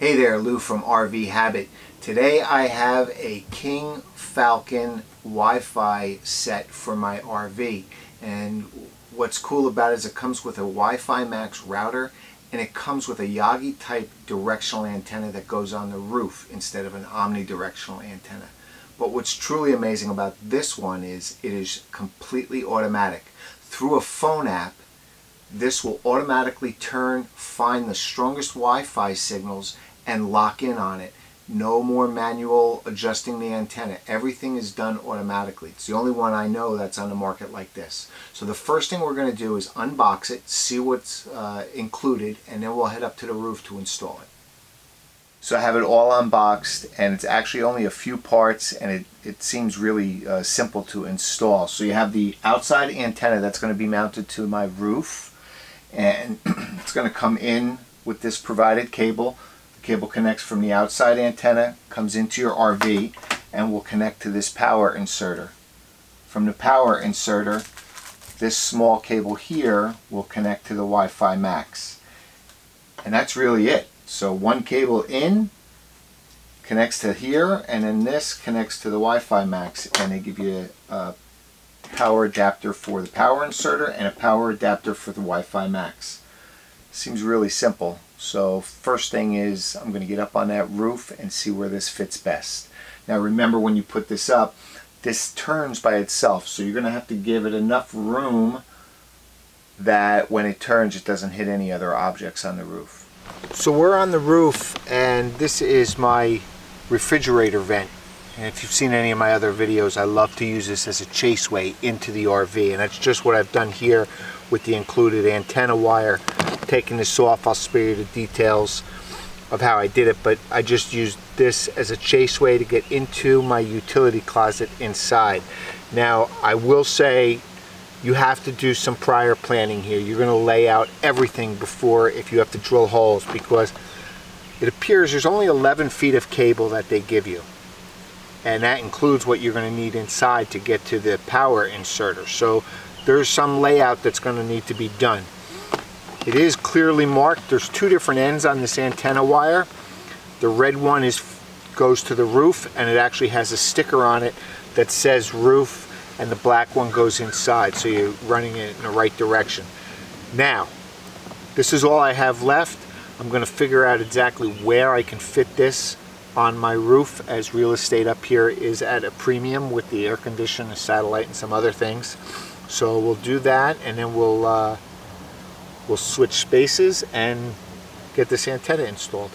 Hey there, Lou from RV Habit. Today I have a King Falcon Wi-Fi set for my RV and what's cool about it is it comes with a Wi-Fi Max router and it comes with a Yagi type directional antenna that goes on the roof instead of an omnidirectional antenna. But what's truly amazing about this one is it is completely automatic. Through a phone app this will automatically turn, find the strongest Wi-Fi signals and lock in on it. No more manual adjusting the antenna. Everything is done automatically. It's the only one I know that's on the market like this. So the first thing we're going to do is unbox it, see what's uh, included, and then we'll head up to the roof to install it. So I have it all unboxed and it's actually only a few parts and it, it seems really uh, simple to install. So you have the outside antenna that's going to be mounted to my roof and it's going to come in with this provided cable. Cable connects from the outside antenna, comes into your RV, and will connect to this power inserter. From the power inserter, this small cable here will connect to the Wi-Fi Max. And that's really it. So one cable in, connects to here, and then this connects to the Wi-Fi Max, and they give you a power adapter for the power inserter and a power adapter for the Wi-Fi Max. Seems really simple. So first thing is I'm going to get up on that roof and see where this fits best. Now remember when you put this up, this turns by itself. So you're going to have to give it enough room that when it turns it doesn't hit any other objects on the roof. So we're on the roof and this is my refrigerator vent. And if you've seen any of my other videos, I love to use this as a chaseway into the RV. And that's just what I've done here with the included antenna wire. Taking this off, I'll spare you the details of how I did it, but I just used this as a chaseway to get into my utility closet inside. Now, I will say you have to do some prior planning here. You're gonna lay out everything before if you have to drill holes because it appears there's only 11 feet of cable that they give you and that includes what you're going to need inside to get to the power inserter. So there's some layout that's going to need to be done. It is clearly marked. There's two different ends on this antenna wire. The red one is goes to the roof and it actually has a sticker on it that says roof and the black one goes inside so you're running it in the right direction. Now, this is all I have left. I'm going to figure out exactly where I can fit this on my roof as real estate up here is at a premium with the air conditioner, satellite, and some other things. So we'll do that and then we'll uh, we'll switch spaces and get this antenna installed.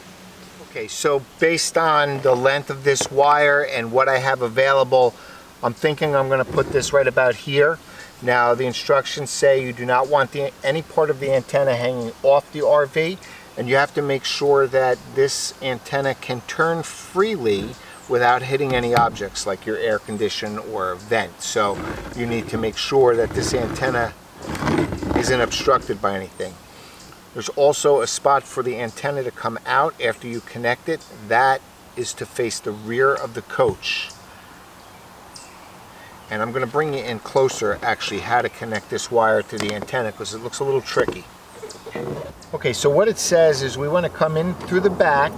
Okay, so based on the length of this wire and what I have available, I'm thinking I'm going to put this right about here. Now the instructions say you do not want the, any part of the antenna hanging off the RV and you have to make sure that this antenna can turn freely without hitting any objects like your air condition or vent. So you need to make sure that this antenna isn't obstructed by anything. There's also a spot for the antenna to come out after you connect it. That is to face the rear of the coach. And I'm going to bring you in closer actually how to connect this wire to the antenna because it looks a little tricky. Okay, so what it says is we want to come in through the back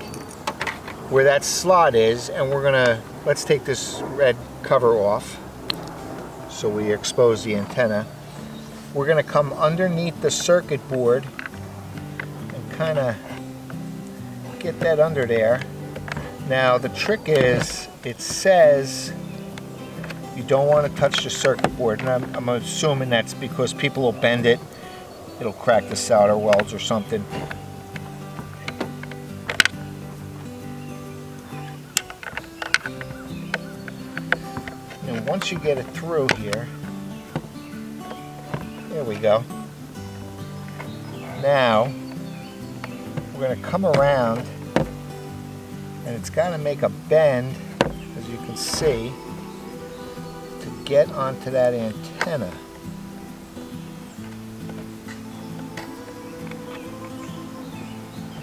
where that slot is and we're gonna, let's take this red cover off so we expose the antenna. We're gonna come underneath the circuit board and kind of get that under there. Now the trick is, it says you don't want to touch the circuit board and I'm, I'm assuming that's because people will bend it it'll crack the solder welds or something. And once you get it through here, there we go. Now, we're going to come around and it's got to make a bend, as you can see, to get onto that antenna.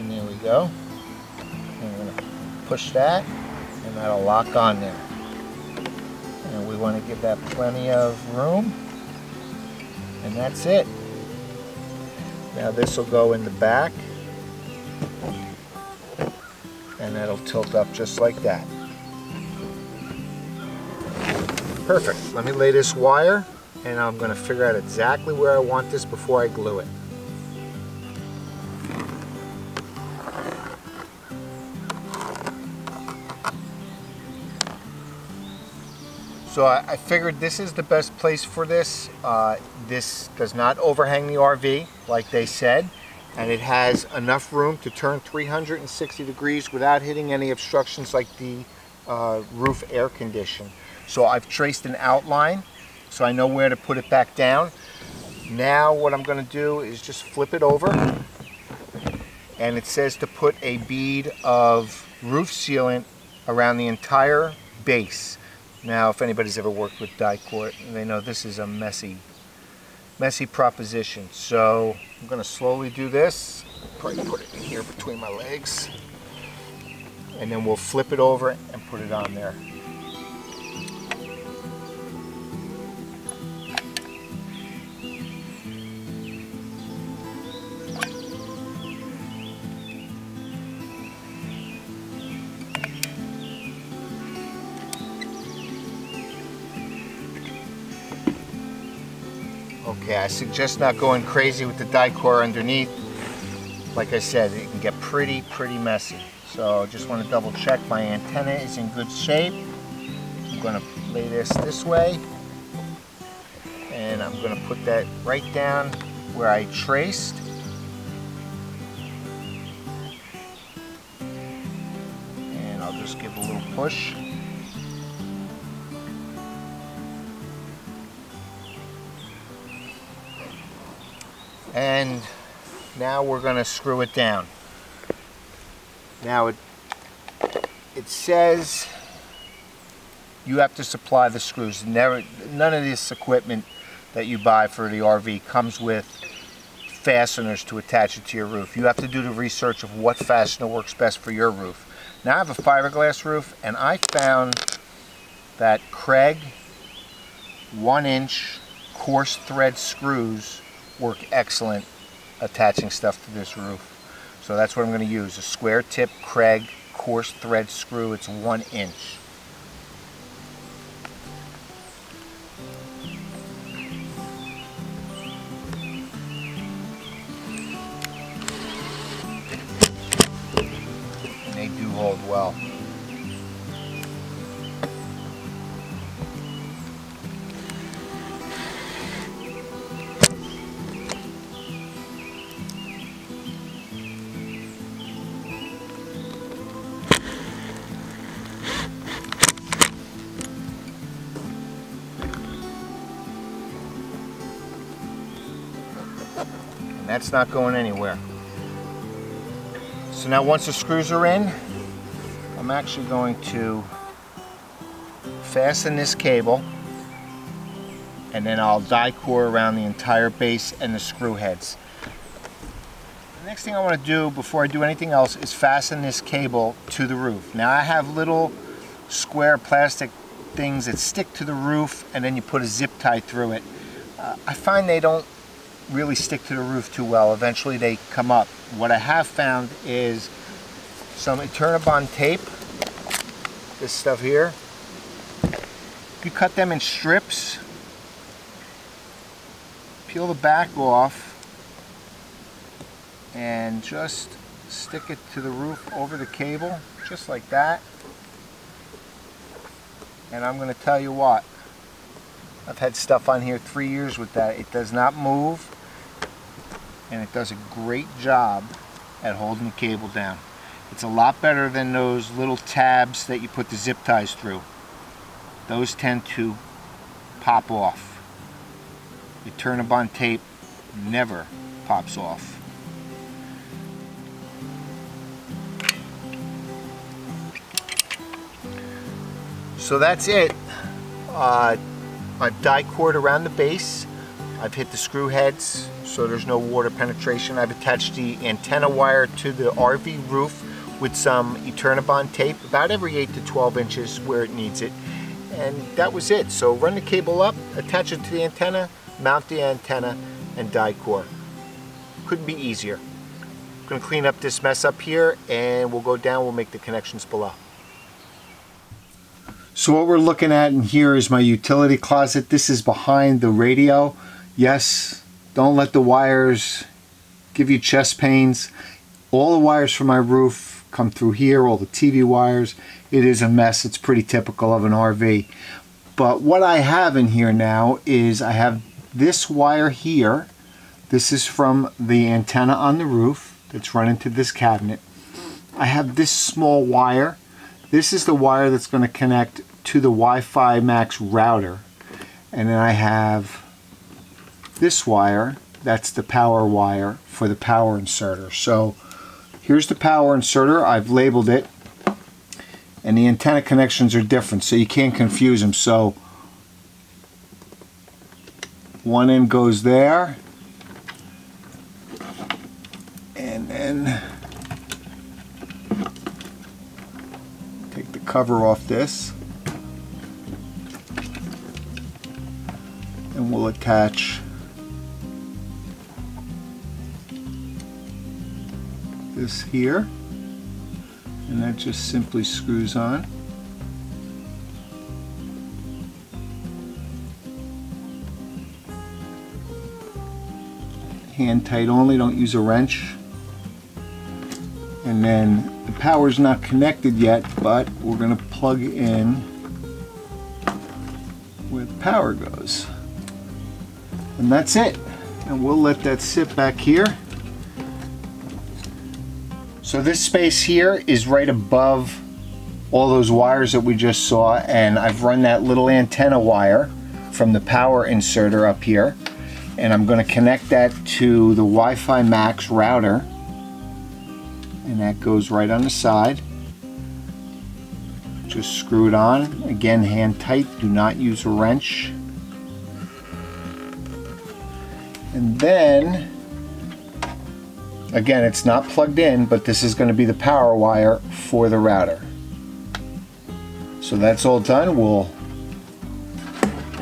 And there we go. And we're going to push that and that'll lock on there. And we want to give that plenty of room. And that's it. Now this will go in the back. and that'll tilt up just like that. Perfect. Let me lay this wire and I'm going to figure out exactly where I want this before I glue it. So I, I, figured this is the best place for this. Uh, this does not overhang the RV like they said and it has enough room to turn 360 degrees without hitting any obstructions like the uh, roof air condition. So I've traced an outline so I know where to put it back down. Now what I'm going to do is just flip it over and it says to put a bead of roof sealant around the entire base. Now if anybody's ever worked with Dicor, they know this is a messy, messy proposition. So I'm going to slowly do this. Probably put it in here between my legs. And then we'll flip it over and put it on there. Okay, I suggest not going crazy with the Dicor underneath. Like I said, it can get pretty, pretty messy. So just want to double check my antenna is in good shape. I'm going to lay this this way. And I'm going to put that right down where I traced. And I'll just give a little push. And now we're going to screw it down. Now it, it says you have to supply the screws. Never, none of this equipment that you buy for the RV comes with fasteners to attach it to your roof. You have to do the research of what fastener works best for your roof. Now I have a fiberglass roof and I found that Kreg one inch coarse thread screws work excellent attaching stuff to this roof. So that's what I'm going to use, a square tip Kreg coarse thread screw. It's one inch. That's not going anywhere. So now once the screws are in, I'm actually going to fasten this cable and then I'll Dicor around the entire base and the screw heads. The next thing I want to do before I do anything else is fasten this cable to the roof. Now I have little square plastic things that stick to the roof and then you put a zip tie through it. Uh, I find they don't really stick to the roof too well. Eventually they come up. What I have found is some Eternabond tape, this stuff here. You cut them in strips, peel the back off, and just stick it to the roof over the cable, just like that. And I'm going to tell you what, I've had stuff on here three years with that. It does not move and it does a great job at holding the cable down. It's a lot better than those little tabs that you put the zip ties through. Those tend to pop off. The Eternabond tape never pops off. So that's it. Uh, I've die cord around the base. I've hit the screw heads so there's no water penetration. I've attached the antenna wire to the RV roof with some Eternabond tape about every 8 to 12 inches where it needs it. And that was it. So run the cable up, attach it to the antenna, mount the antenna, and Dicor. Couldn't be easier. going to clean up this mess up here and we'll go down, we'll make the connections below. So what we're looking at in here is my utility closet. This is behind the radio. Yes, don't let the wires give you chest pains. All the wires from my roof come through here, all the TV wires. It is a mess. It's pretty typical of an RV. But what I have in here now is I have this wire here. This is from the antenna on the roof that's run into this cabinet. I have this small wire. This is the wire that's going to connect to the Wi-Fi Max router. And then I have this wire. That's the power wire for the power inserter. So here's the power inserter. I've labeled it. And the antenna connections are different, so you can't confuse them. So one end goes there. And then take the cover off this. And we'll attach this here. And that just simply screws on. hand tight only, don't use a wrench. And then the power's not connected yet, but we're going to plug in where the power goes. And that's it. And we'll let that sit back here. So this space here is right above all those wires that we just saw and I've run that little antenna wire from the power inserter up here and I'm going to connect that to the Wi-Fi Max router and that goes right on the side. Just screw it on. Again hand tight do not use a wrench. And then again it's not plugged in but this is going to be the power wire for the router so that's all done we'll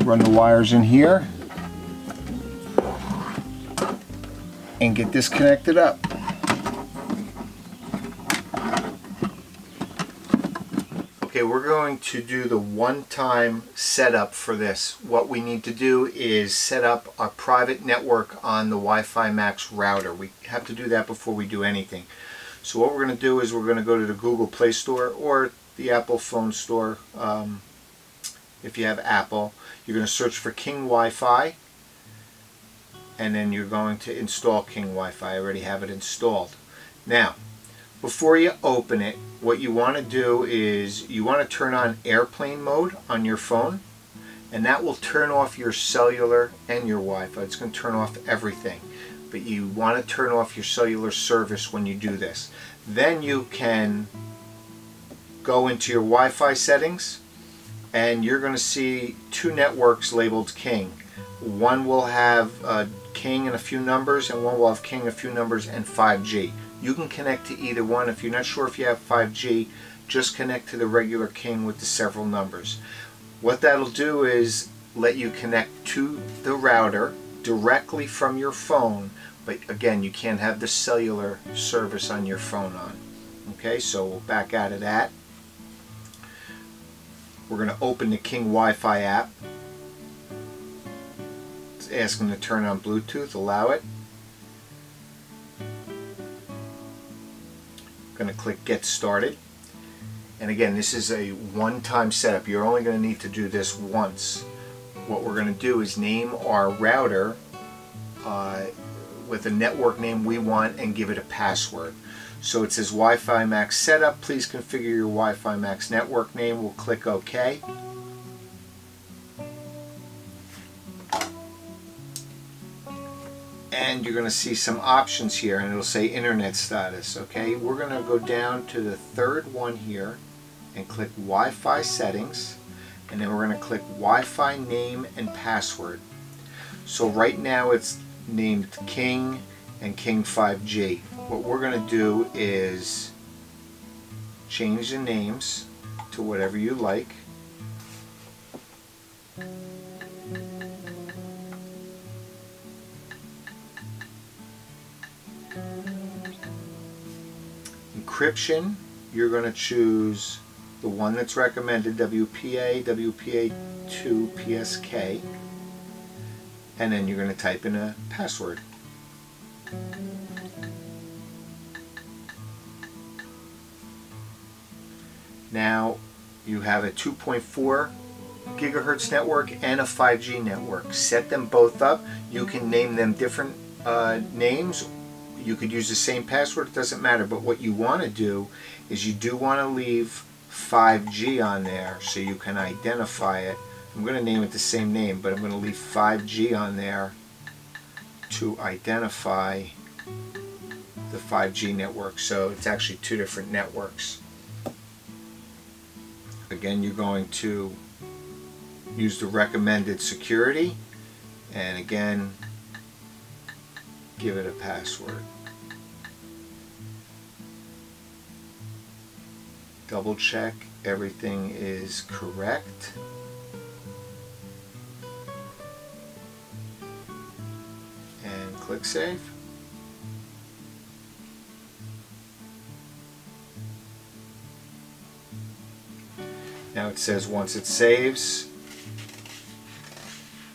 run the wires in here and get this connected up. Okay, we're going to do the one-time setup for this. What we need to do is set up a private network on the Wi-Fi Max router. We have to do that before we do anything. So what we're going to do is we're going to go to the Google Play Store or the Apple phone store um, if you have Apple. You're going to search for King Wi-Fi and then you're going to install King Wi-Fi. I already have it installed. Now, before you open it, what you want to do is you want to turn on airplane mode on your phone and that will turn off your cellular and your Wi-Fi. It's going to turn off everything. But you want to turn off your cellular service when you do this. Then you can go into your Wi-Fi settings and you're going to see two networks labeled King. One will have uh, King and a few numbers, and one will have King, a few numbers, and 5G. You can connect to either one. If you're not sure if you have 5G, just connect to the regular King with the several numbers. What that'll do is let you connect to the router directly from your phone, but again, you can't have the cellular service on your phone on. Okay, so we'll back out of that. We're going to open the King Wi-Fi app ask them to turn on Bluetooth, allow it. Going to click Get Started. And again, this is a one-time setup. You're only going to need to do this once. What we're going to do is name our router uh, with a network name we want and give it a password. So it says Wi-Fi Max Setup. Please configure your Wi-Fi Max network name. We'll click OK. You're going to see some options here and it'll say internet status okay? We're going to go down to the third one here and click Wi-Fi settings and then we're going to click Wi-Fi name and password. So right now it's named King and King 5G what we're going to do is change the names to whatever you like encryption, you're going to choose the one that's recommended, WPA, WPA2, PSK, and then you're going to type in a password. Now you have a 2.4 gigahertz network and a 5G network. Set them both up. You can name them different uh, names. You could use the same password, it doesn't matter. But what you want to do is you do want to leave 5G on there so you can identify it. I'm going to name it the same name, but I'm going to leave 5G on there to identify the 5G network. So it's actually two different networks. Again, you're going to use the recommended security and again give it a password. Double check everything is correct. And click Save. Now it says once it saves,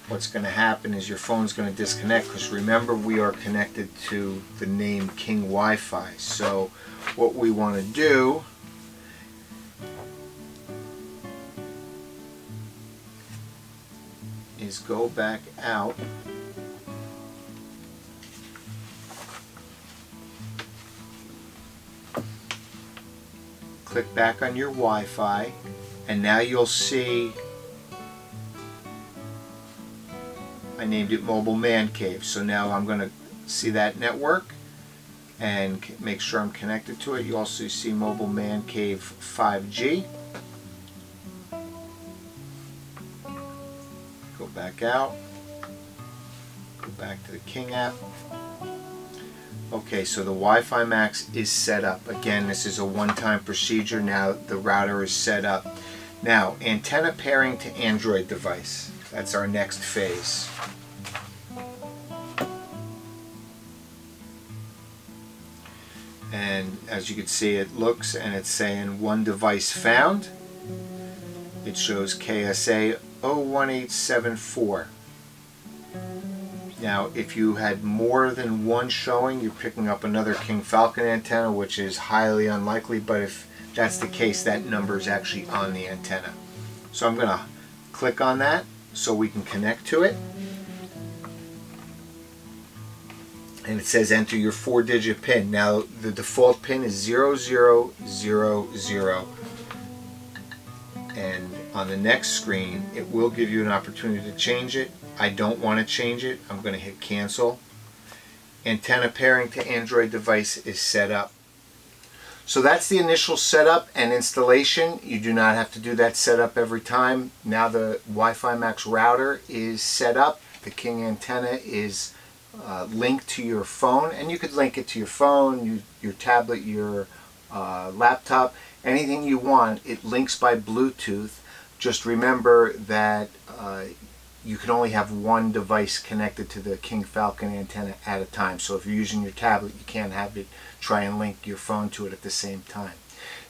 what's going to happen is your phone's going to disconnect because remember we are connected to the name King Wi-Fi. So what we want to do is go back out click back on your Wi-Fi and now you'll see I named it Mobile Man Cave so now I'm going to see that network and make sure I'm connected to it you also see Mobile Man Cave 5G go back out go back to the King app Okay, so the Wi-Fi Max is set up. Again, this is a one-time procedure. Now the router is set up. Now, antenna pairing to Android device. That's our next phase. And as you can see, it looks and it's saying one device found. It shows KSA 01874. Now, if you had more than one showing, you're picking up another King Falcon antenna, which is highly unlikely, but if that's the case, that number is actually on the antenna. So I'm going to click on that so we can connect to it. And it says enter your four digit pin. Now the default pin is 0000. And on the next screen, it will give you an opportunity to change it. I don't want to change it. I'm going to hit cancel. Antenna pairing to Android device is set up. So that's the initial setup and installation. You do not have to do that setup every time. Now the Wi-Fi Max router is set up. The King antenna is uh, linked to your phone and you could link it to your phone, you, your tablet, your uh, laptop, anything you want. It links by Bluetooth. Just remember that uh, you can only have one device connected to the King Falcon antenna at a time. So if you're using your tablet, you can't have it try and link your phone to it at the same time.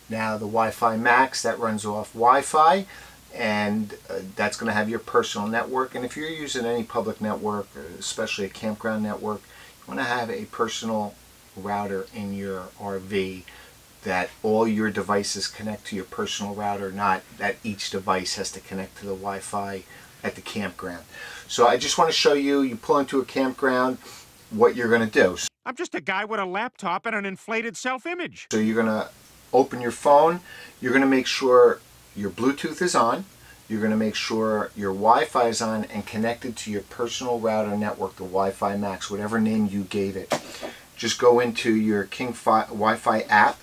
Now the Wi-Fi Max, that runs off Wi-Fi and uh, that's going to have your personal network. And if you're using any public network, especially a campground network, you want to have a personal router in your RV that all your devices connect to your personal router, not that each device has to connect to the Wi-Fi at the campground. So I just want to show you, you pull into a campground, what you're going to do. I'm just a guy with a laptop and an inflated self-image. So you're going to open your phone, you're going to make sure your Bluetooth is on, you're going to make sure your Wi-Fi is on and connected to your personal router network, the Wi-Fi Max, whatever name you gave it. Just go into your King Wi-Fi app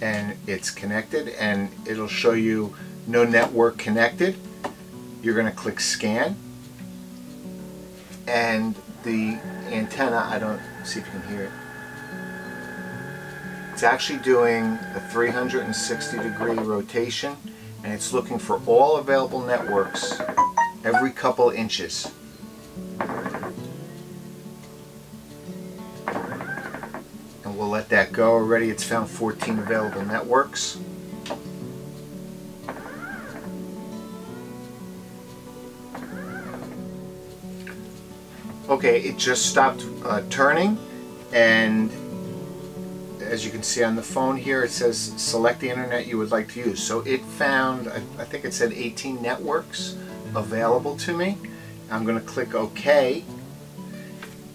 and it's connected and it'll show you no network connected. You're going to click scan. And the antenna I don't see if you can hear it. It's actually doing a 360 degree rotation and it's looking for all available networks every couple inches let that go already. It's found 14 available networks. Okay, it just stopped uh, turning and as you can see on the phone here it says select the internet you would like to use. So it found, I, I think it said 18 networks available to me. I'm going to click OK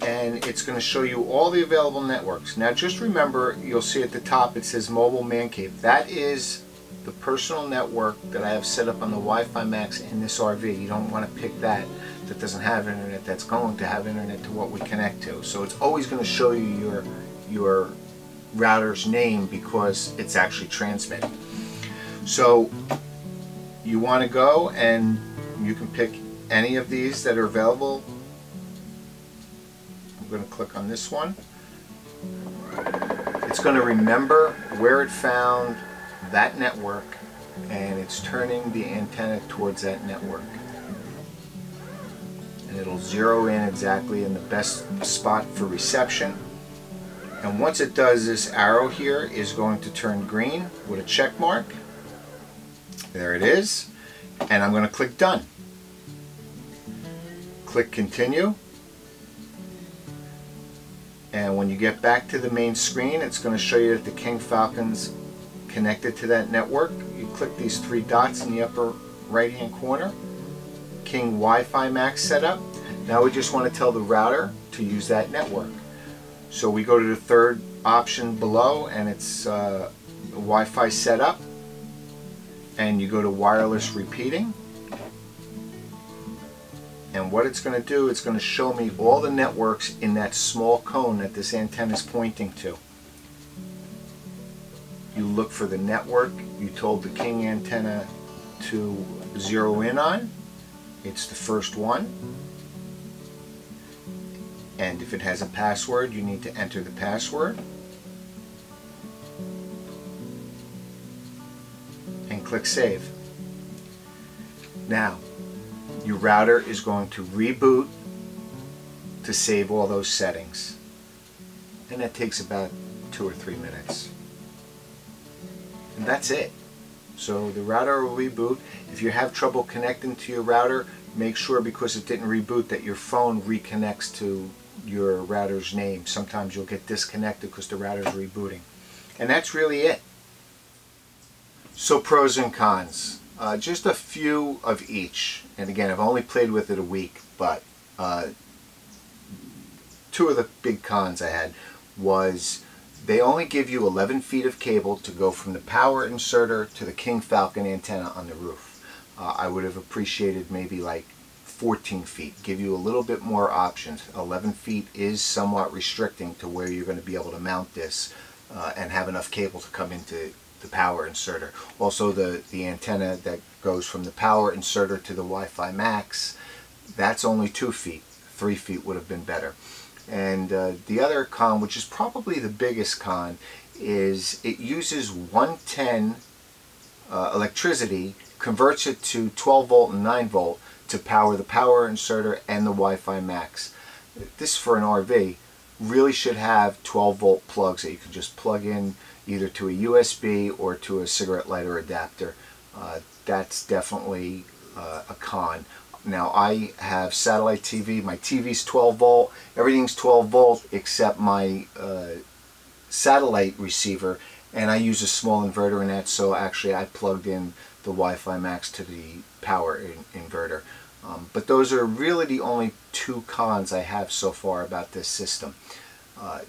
and it's going to show you all the available networks. Now just remember, you'll see at the top it says Mobile Man Cave. That is the personal network that I have set up on the Wi-Fi Max in this RV. You don't want to pick that that doesn't have internet that's going to have internet to what we connect to. So it's always going to show you your your router's name because it's actually transmitting. So you want to go and you can pick any of these that are available. I'm going to click on this one. It's going to remember where it found that network and it's turning the antenna towards that network. And it'll zero in exactly in the best spot for reception. And once it does, this arrow here is going to turn green with a check mark. There it is. And I'm going to click done. Click continue. And when you get back to the main screen, it's going to show you that the King Falcon's connected to that network. You click these three dots in the upper right hand corner. King Wi-Fi Max setup. Now we just want to tell the router to use that network. So we go to the third option below and it's uh, Wi-Fi setup and you go to wireless repeating and what it's going to do it's going to show me all the networks in that small cone that this antenna is pointing to. You look for the network you told the king antenna to zero in on it's the first one. And if it has a password you need to enter the password. And click save. Now your router is going to reboot to save all those settings. And that takes about two or three minutes. And that's it. So the router will reboot. If you have trouble connecting to your router make sure because it didn't reboot that your phone reconnects to your router's name. Sometimes you'll get disconnected because the router's rebooting. And that's really it. So pros and cons uh, just a few of each. And again, I've only played with it a week, but uh, two of the big cons I had was they only give you 11 feet of cable to go from the power inserter to the King Falcon antenna on the roof. Uh, I would have appreciated maybe like 14 feet, give you a little bit more options. 11 feet is somewhat restricting to where you're going to be able to mount this uh, and have enough cable to come into the power inserter. Also the, the antenna that goes from the power inserter to the Wi-Fi Max, that's only two feet. Three feet would have been better. And uh, the other con, which is probably the biggest con, is it uses 110 uh, electricity, converts it to 12 volt and 9 volt to power the power inserter and the Wi-Fi Max. This for an RV really should have 12 volt plugs that you can just plug in either to a USB or to a cigarette lighter adapter. Uh, that's definitely uh, a con. Now I have satellite TV, my TV's 12 volt, everything's 12 volt except my uh, satellite receiver and I use a small inverter in that so actually I plugged in the Wi-Fi Max to the power in inverter. Um, but those are really the only two cons I have so far about this system. Uh,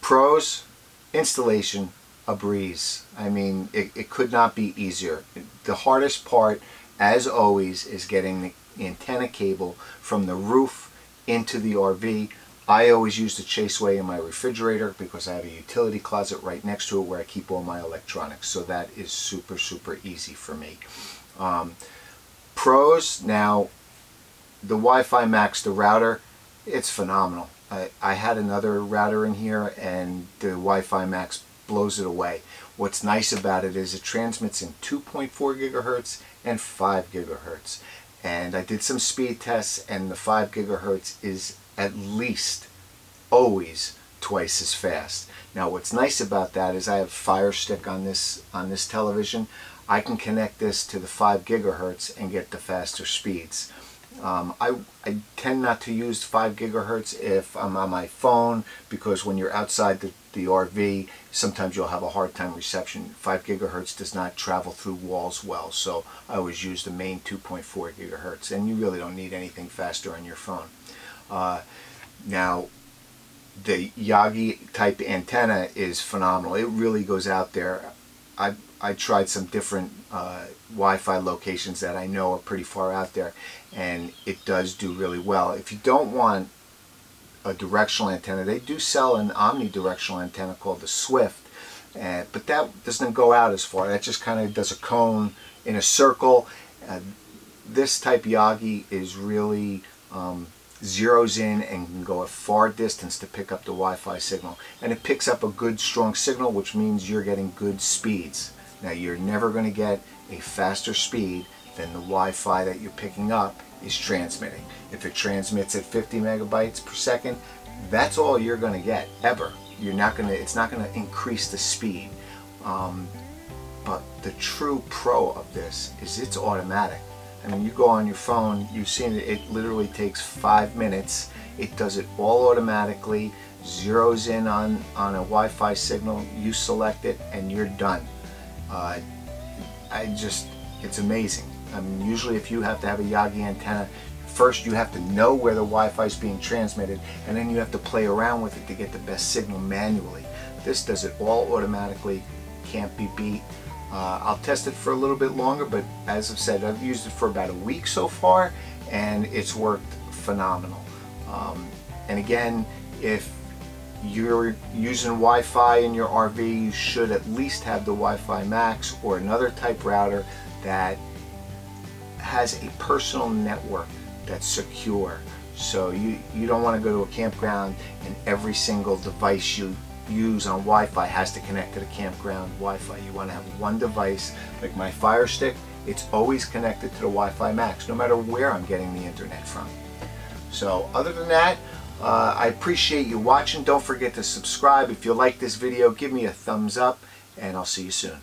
pros, installation, a breeze. I mean, it, it could not be easier. The hardest part, as always, is getting the antenna cable from the roof into the RV. I always use the Chaseway in my refrigerator because I have a utility closet right next to it where I keep all my electronics. So that is super, super easy for me. Um, pros, now the Wi-Fi Max, the router, it's phenomenal. I, I had another router in here and the Wi-Fi Max blows it away. What's nice about it is it transmits in 2.4 gigahertz and 5 gigahertz. And I did some speed tests and the 5 gigahertz is at least always twice as fast. Now what's nice about that is I have Fire Stick on this on this television. I can connect this to the 5 gigahertz and get the faster speeds. Um, I, I tend not to use 5 gigahertz if I'm on my phone because when you're outside the, the RV sometimes you'll have a hard time reception. 5 gigahertz does not travel through walls well so I always use the main 2.4 gigahertz and you really don't need anything faster on your phone. Uh, now the Yagi type antenna is phenomenal. It really goes out there. I I tried some different uh, Wi-Fi locations that I know are pretty far out there and it does do really well. If you don't want a directional antenna, they do sell an omnidirectional antenna called the Swift uh, but that doesn't go out as far. That just kind of does a cone in a circle. Uh, this type Yagi is really um, zeroes in and can go a far distance to pick up the Wi-Fi signal. And it picks up a good strong signal which means you're getting good speeds. Now you're never going to get a faster speed than the Wi-Fi that you're picking up is transmitting. If it transmits at 50 megabytes per second, that's all you're going to get ever. You're not going to. It's not going to increase the speed. Um, but the true pro of this is it's automatic. I mean, you go on your phone, you've seen it, it literally takes five minutes. It does it all automatically, zeroes in on, on a Wi-Fi signal, you select it, and you're done. Uh, I just, it's amazing. I mean, usually if you have to have a Yagi antenna, first you have to know where the Wi-Fi is being transmitted, and then you have to play around with it to get the best signal manually. This does it all automatically, can't be beat. Uh, I'll test it for a little bit longer, but as I've said, I've used it for about a week so far, and it's worked phenomenal. Um, and again, if you're using Wi-Fi in your RV, you should at least have the Wi-Fi Max or another type router that has a personal network that's secure. So you, you don't want to go to a campground and every single device you use on Wi-Fi has to connect to the campground Wi-Fi. You want to have one device, like my Fire Stick, it's always connected to the Wi-Fi Max, no matter where I'm getting the internet from. So other than that, uh, I appreciate you watching. Don't forget to subscribe. If you like this video, give me a thumbs up, and I'll see you soon.